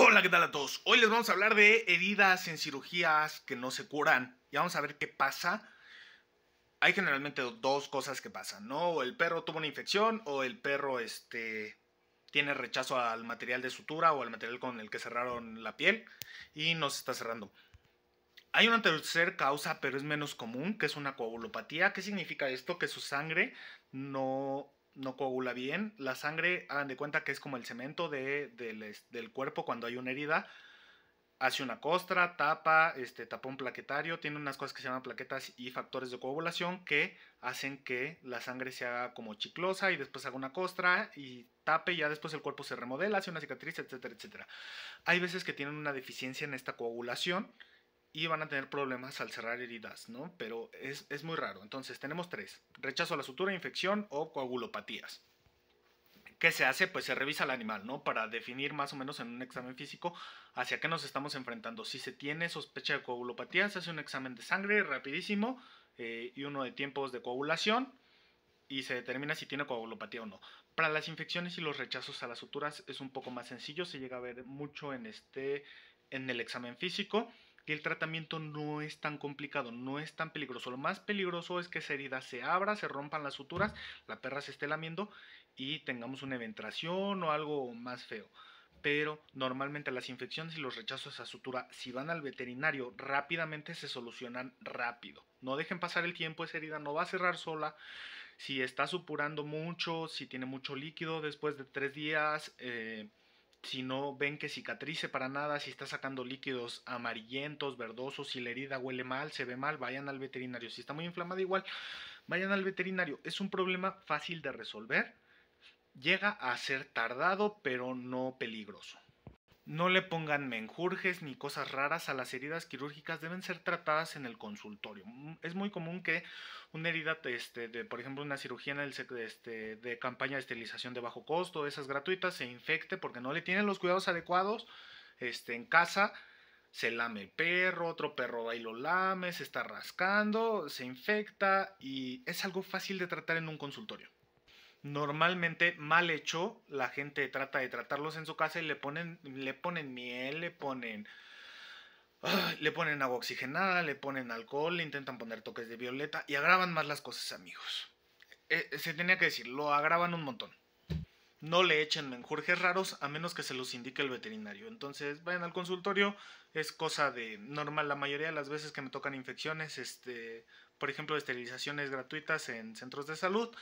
Hola, ¿qué tal a todos? Hoy les vamos a hablar de heridas en cirugías que no se curan y vamos a ver qué pasa. Hay generalmente dos cosas que pasan, ¿no? O el perro tuvo una infección o el perro este, tiene rechazo al material de sutura o al material con el que cerraron la piel y no se está cerrando. Hay una tercera causa, pero es menos común, que es una coagulopatía. ¿Qué significa esto? Que su sangre no no coagula bien. La sangre, hagan de cuenta que es como el cemento de, del cuerpo cuando hay una herida. Hace una costra, tapa, este, tapón plaquetario, tiene unas cosas que se llaman plaquetas y factores de coagulación que hacen que la sangre se haga como chiclosa y después haga una costra y tape y ya después el cuerpo se remodela, hace una cicatriz, etcétera, etcétera. Hay veces que tienen una deficiencia en esta coagulación y van a tener problemas al cerrar heridas, ¿no? Pero es, es, muy raro. Entonces tenemos tres. Rechazo a la sutura, infección o coagulopatías. ¿Qué se hace? Pues se revisa al animal, ¿no? Para definir más o menos en un examen físico hacia qué nos estamos enfrentando. Si se tiene sospecha de coagulopatía, se hace un examen de sangre rapidísimo eh, y uno de tiempos de coagulación y se determina si tiene coagulopatía o no. Para las infecciones y los rechazos a las suturas es un poco más sencillo, se llega a ver mucho en, este, en el examen físico que el tratamiento no es tan complicado, no es tan peligroso. Lo más peligroso es que esa herida se abra, se rompan las suturas, la perra se esté lamiendo y tengamos una eventración o algo más feo. Pero normalmente las infecciones y los rechazos a sutura, si van al veterinario, rápidamente se solucionan rápido. No dejen pasar el tiempo, esa herida no va a cerrar sola. Si está supurando mucho, si tiene mucho líquido después de tres días, eh, si no ven que cicatrice para nada, si está sacando líquidos amarillentos, verdosos, si la herida huele mal, se ve mal, vayan al veterinario. Si está muy inflamada igual, vayan al veterinario. Es un problema fácil de resolver. Llega a ser tardado, pero no peligroso. No le pongan menjurjes ni cosas raras a las heridas quirúrgicas, deben ser tratadas en el consultorio. Mm, es muy común que una herida, este, de, por ejemplo, una cirugía en el, este, de campaña de esterilización de bajo costo, esas gratuitas, se infecte porque no le tienen los cuidados adecuados este, en casa. Se lame el perro, otro perro va y lo lame, se está rascando, se infecta y es algo fácil de tratar en un consultorio normalmente mal hecho, la gente trata de tratarlos en su casa y le ponen, le ponen miel, le ponen, le ponen agua oxigenada, le ponen alcohol, le intentan poner toques de violeta y agravan más las cosas, amigos. Eh, se tenía que decir, lo agravan un montón. No le echen menjurjes raros a menos que se los indique el veterinario. Entonces vayan al consultorio, es cosa de normal. La mayoría de las veces que me tocan infecciones, este, por ejemplo, esterilizaciones gratuitas en centros de salud,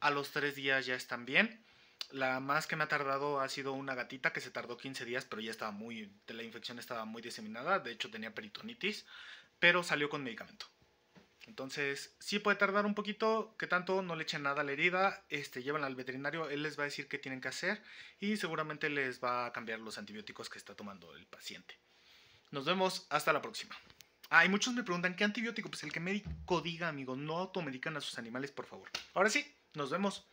a los tres días ya están bien. La más que me ha tardado ha sido una gatita que se tardó 15 días, pero ya estaba muy, la infección estaba muy diseminada, de hecho tenía peritonitis, pero salió con medicamento. Entonces, sí puede tardar un poquito, que tanto no le echen nada a la herida, este, llevan al veterinario, él les va a decir qué tienen que hacer y seguramente les va a cambiar los antibióticos que está tomando el paciente. Nos vemos, hasta la próxima. Ah, y muchos me preguntan, ¿qué antibiótico? Pues el que médico diga, amigo, no automedican a sus animales, por favor. Ahora sí, nos vemos.